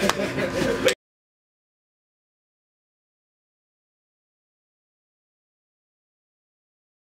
Gracias.